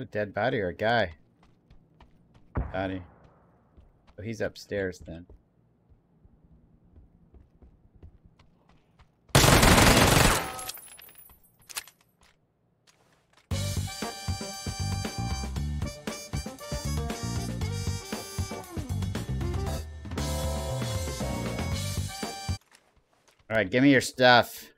that a dead body or a guy? Body. Oh, he's upstairs then. All right, give me your stuff.